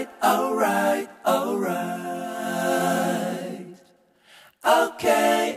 right, all right, all right. Okay.